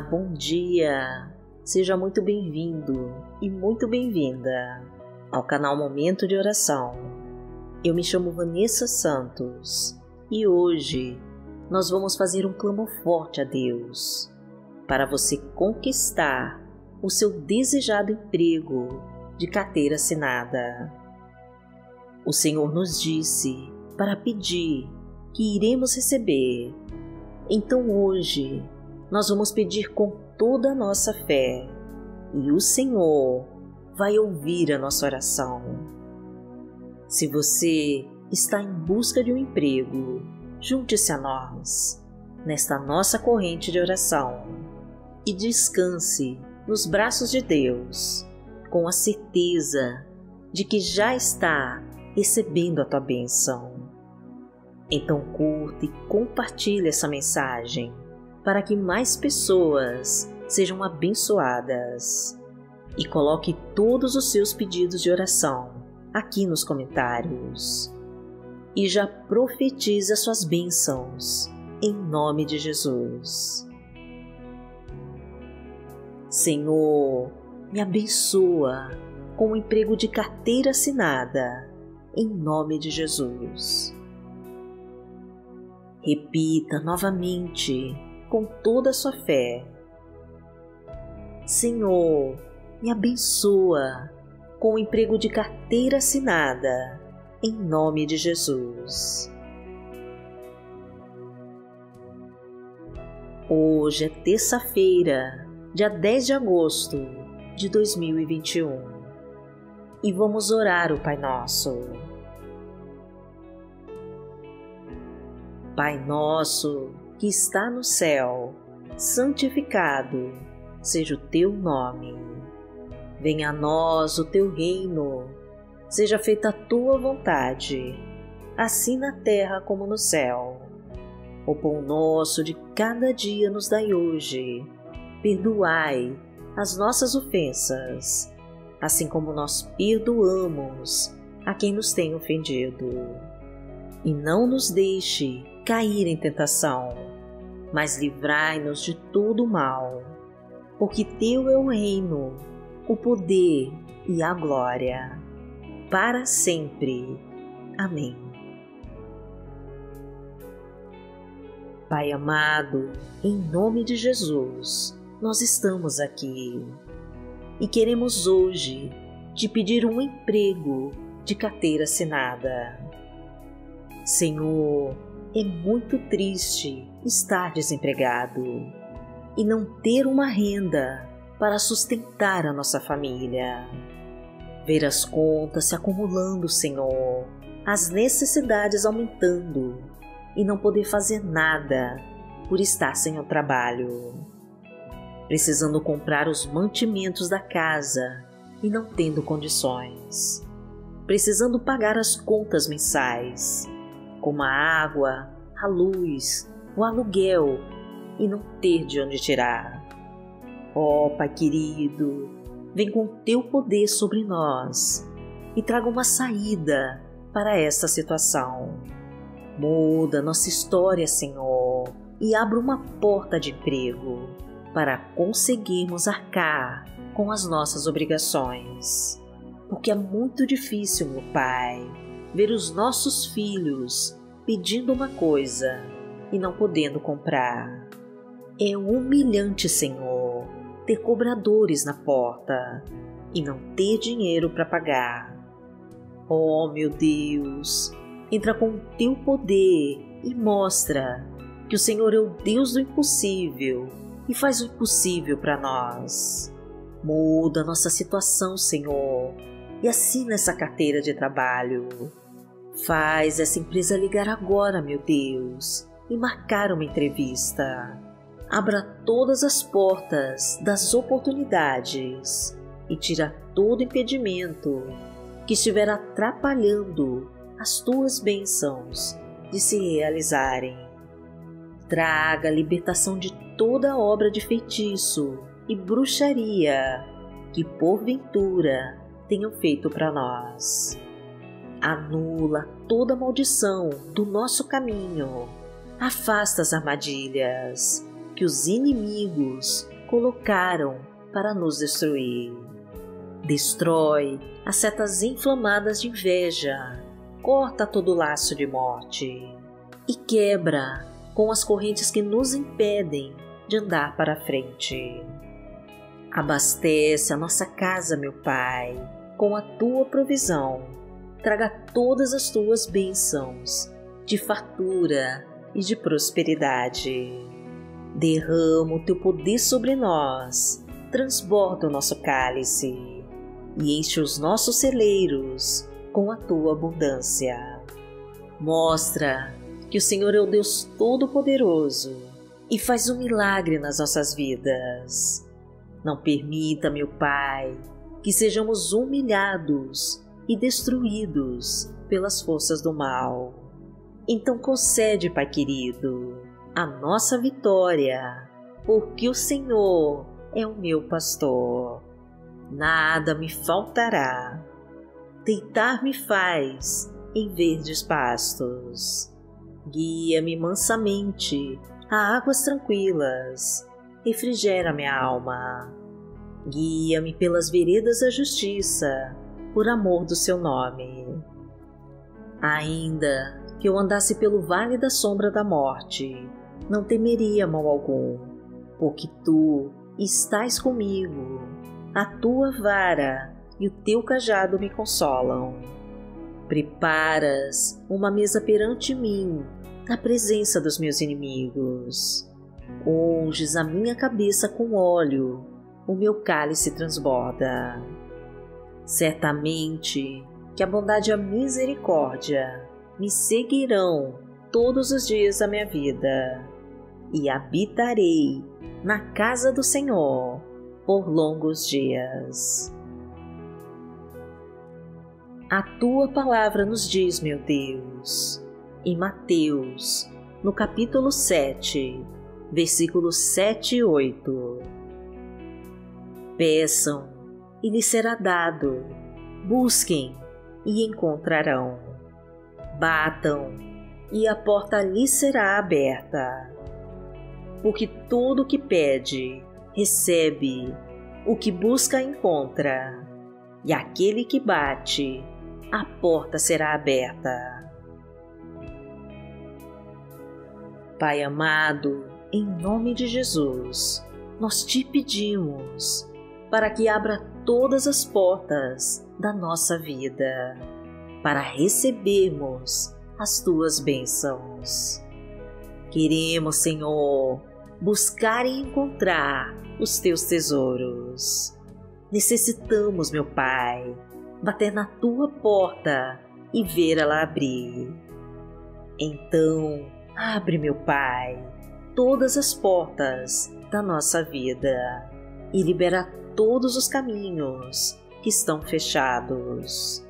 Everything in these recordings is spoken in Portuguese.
Bom dia! Seja muito bem-vindo e muito bem-vinda ao canal Momento de Oração. Eu me chamo Vanessa Santos e hoje nós vamos fazer um clamor forte a Deus para você conquistar o seu desejado emprego de carteira assinada. O Senhor nos disse para pedir que iremos receber. Então hoje nós vamos pedir com toda a nossa fé e o Senhor vai ouvir a nossa oração. Se você está em busca de um emprego, junte-se a nós nesta nossa corrente de oração e descanse nos braços de Deus com a certeza de que já está recebendo a tua bênção. Então curta e compartilhe essa mensagem para que mais pessoas sejam abençoadas. E coloque todos os seus pedidos de oração aqui nos comentários. E já profetize as suas bênçãos em nome de Jesus. Senhor, me abençoa com o emprego de carteira assinada, em nome de Jesus. Repita novamente com toda a sua fé. Senhor, me abençoa com o emprego de carteira assinada, em nome de Jesus. Hoje é terça-feira, dia 10 de agosto de 2021 e vamos orar o Pai Nosso. Pai Nosso que está no céu, santificado seja o teu nome. Venha a nós o teu reino, seja feita a tua vontade, assim na terra como no céu. O pão nosso de cada dia nos dai hoje. Perdoai as nossas ofensas, assim como nós perdoamos a quem nos tem ofendido. E não nos deixe cair em tentação, mas livrai-nos de todo o mal, porque Teu é o reino, o poder e a glória, para sempre. Amém. Pai amado, em nome de Jesus, nós estamos aqui e queremos hoje te pedir um emprego de carteira assinada. Senhor, é muito triste estar desempregado e não ter uma renda para sustentar a nossa família. Ver as contas se acumulando, Senhor, as necessidades aumentando e não poder fazer nada por estar sem o trabalho. Precisando comprar os mantimentos da casa e não tendo condições. Precisando pagar as contas mensais como a água, a luz, o aluguel e não ter de onde tirar. Ó oh, Pai querido, vem com teu poder sobre nós e traga uma saída para esta situação. Muda nossa história, Senhor, e abra uma porta de emprego para conseguirmos arcar com as nossas obrigações. Porque é muito difícil, meu Pai, ver os nossos filhos pedindo uma coisa e não podendo comprar. É humilhante, Senhor, ter cobradores na porta e não ter dinheiro para pagar. Oh, meu Deus, entra com o teu poder e mostra que o Senhor é o Deus do impossível e faz o impossível para nós. Muda nossa situação, Senhor, e assina essa carteira de trabalho Faz essa empresa ligar agora, meu Deus, e marcar uma entrevista. Abra todas as portas das oportunidades e tira todo impedimento que estiver atrapalhando as tuas bênçãos de se realizarem. Traga a libertação de toda obra de feitiço e bruxaria que porventura tenham feito para nós anula toda maldição do nosso caminho, afasta as armadilhas que os inimigos colocaram para nos destruir. Destrói as setas inflamadas de inveja, corta todo laço de morte e quebra com as correntes que nos impedem de andar para frente. Abastece a nossa casa, meu Pai, com a tua provisão. Traga todas as tuas bênçãos de fartura e de prosperidade. Derrama o teu poder sobre nós, transborda o nosso cálice e enche os nossos celeiros com a tua abundância. Mostra que o Senhor é o Deus Todo-Poderoso e faz um milagre nas nossas vidas. Não permita, meu Pai, que sejamos humilhados e destruídos pelas forças do mal. Então concede, Pai querido, a nossa vitória, porque o Senhor é o meu pastor. Nada me faltará. Deitar-me faz em verdes pastos. Guia-me mansamente a águas tranquilas refrigera minha alma. Guia-me pelas veredas da justiça, por amor do seu nome. Ainda que eu andasse pelo vale da sombra da morte, não temeria mal algum, porque tu estás comigo, a tua vara e o teu cajado me consolam. Preparas uma mesa perante mim, na presença dos meus inimigos unges a minha cabeça com óleo, o meu cálice transborda. Certamente que a bondade e a misericórdia me seguirão todos os dias da minha vida, e habitarei na casa do Senhor por longos dias. A tua palavra nos diz, meu Deus, em Mateus, no capítulo 7, versículos 7 e 8. Peçam e lhes será dado, busquem e encontrarão, batam e a porta lhes será aberta. Porque todo o que pede, recebe, o que busca, encontra, e aquele que bate, a porta será aberta. Pai amado, em nome de Jesus, nós te pedimos para que abra todas as portas da nossa vida para recebermos as tuas bênçãos. Queremos, Senhor, buscar e encontrar os teus tesouros. Necessitamos, meu Pai, bater na tua porta e ver ela abrir. Então, abre, meu Pai todas as portas da nossa vida e libera todos os caminhos que estão fechados.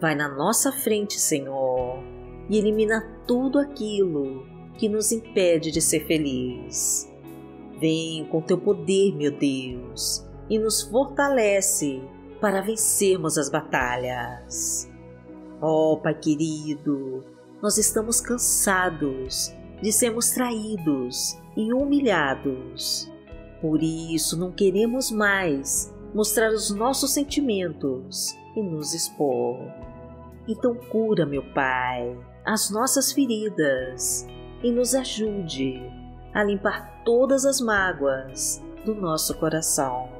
Vai na nossa frente, Senhor, e elimina tudo aquilo que nos impede de ser feliz. Vem com teu poder, meu Deus, e nos fortalece para vencermos as batalhas. Oh, Pai querido, nós estamos cansados de sermos traídos e humilhados. Por isso não queremos mais mostrar os nossos sentimentos e nos expor. Então cura, meu Pai, as nossas feridas e nos ajude a limpar todas as mágoas do nosso coração.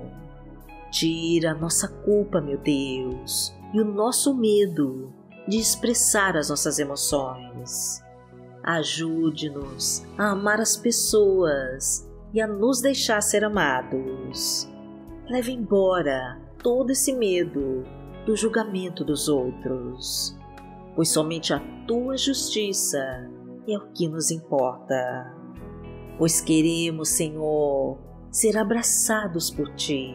Tira a nossa culpa, meu Deus, e o nosso medo de expressar as nossas emoções. Ajude-nos a amar as pessoas e a nos deixar ser amados. Leve embora todo esse medo do julgamento dos outros, pois somente a tua justiça é o que nos importa. Pois queremos, Senhor, ser abraçados por ti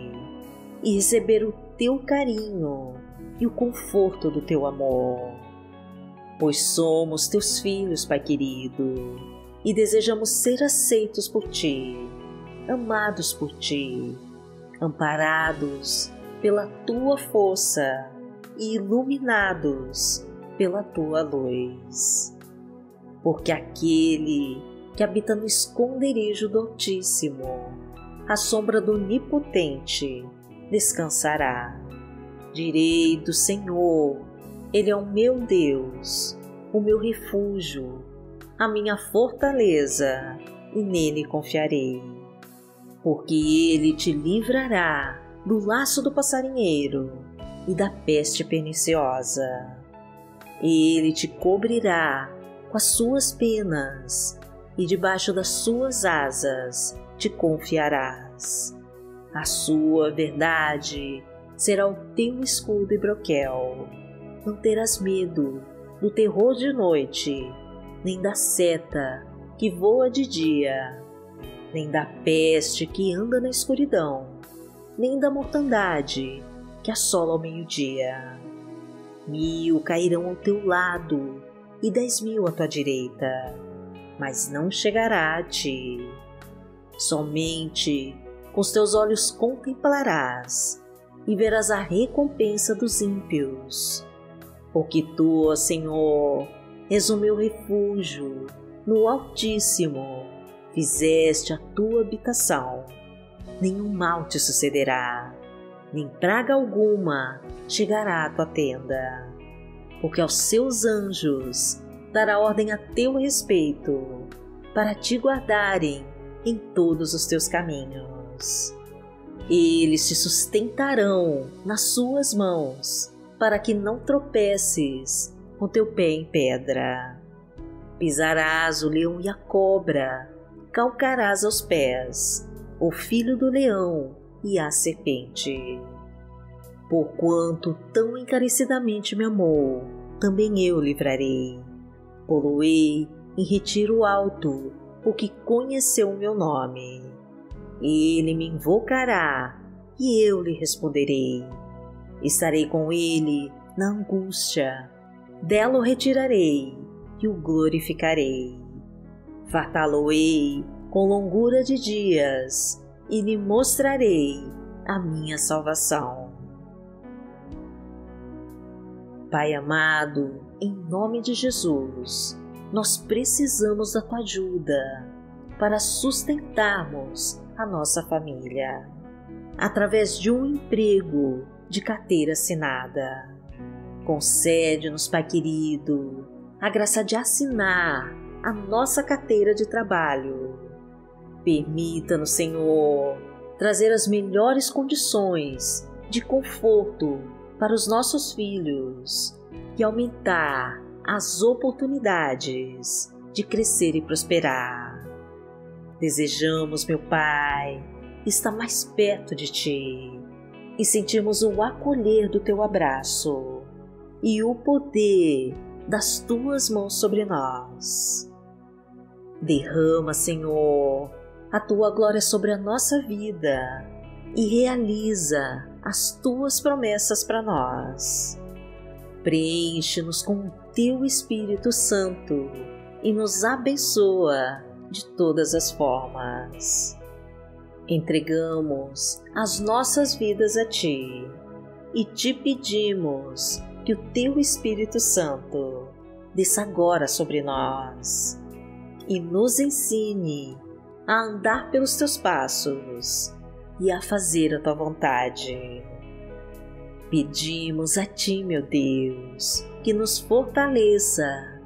e receber o teu carinho e o conforto do teu amor pois somos teus filhos, Pai querido, e desejamos ser aceitos por ti, amados por ti, amparados pela tua força e iluminados pela tua luz. Porque aquele que habita no esconderijo do Altíssimo, à sombra do Onipotente, descansará. Direi do Senhor, Ele é o meu Deus, o meu refúgio, a minha fortaleza, e nele confiarei. Porque Ele te livrará do laço do passarinheiro e da peste perniciosa. Ele te cobrirá com as suas penas e debaixo das suas asas te confiarás. A sua verdade será o teu escudo e broquel. Não terás medo do terror de noite, nem da seta que voa de dia, nem da peste que anda na escuridão, nem da mortandade que assola ao meio-dia. Mil cairão ao teu lado e dez mil à tua direita, mas não chegará a ti. Somente com os teus olhos contemplarás e verás a recompensa dos ímpios. Porque tu, Senhor, és o meu refúgio, no Altíssimo fizeste a tua habitação. Nenhum mal te sucederá, nem praga alguma chegará à tua tenda, porque aos seus anjos dará ordem a teu respeito, para te guardarem em todos os teus caminhos. Eles te sustentarão nas suas mãos, para que não tropeces com teu pé em pedra. Pisarás o leão e a cobra, calcarás aos pés o filho do leão e a serpente. Porquanto tão encarecidamente me amou, também eu livrarei. Poloei em retiro alto, porque conheceu o meu nome. Ele me invocará e eu lhe responderei. Estarei com ele na angústia, dela o retirarei e o glorificarei. Fartá-lo-ei com longura de dias e lhe mostrarei a minha salvação. Pai amado, em nome de Jesus, nós precisamos da tua ajuda para sustentarmos a nossa família através de um emprego de carteira assinada. Concede-nos, Pai querido, a graça de assinar a nossa carteira de trabalho Permita-nos, Senhor, trazer as melhores condições de conforto para os nossos filhos e aumentar as oportunidades de crescer e prosperar. Desejamos, meu Pai, estar mais perto de Ti e sentirmos o acolher do Teu abraço e o poder das Tuas mãos sobre nós. Derrama, Senhor, a tua glória sobre a nossa vida e realiza as tuas promessas para nós. Preenche-nos com o teu Espírito Santo e nos abençoa de todas as formas. Entregamos as nossas vidas a Ti e te pedimos que o Teu Espírito Santo desça agora sobre nós e nos ensine a andar pelos teus passos e a fazer a tua vontade. Pedimos a ti, meu Deus, que nos fortaleça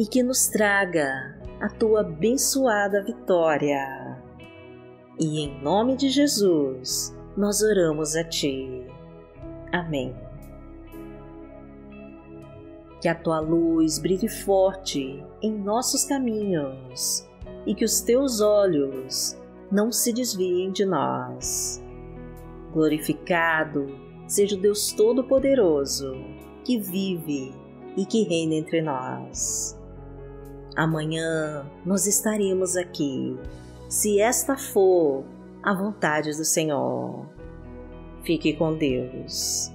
e que nos traga a tua abençoada vitória. E em nome de Jesus, nós oramos a ti. Amém. Que a tua luz brilhe forte em nossos caminhos e que os teus olhos não se desviem de nós. Glorificado seja o Deus Todo-Poderoso, que vive e que reina entre nós. Amanhã nós estaremos aqui, se esta for a vontade do Senhor. Fique com Deus.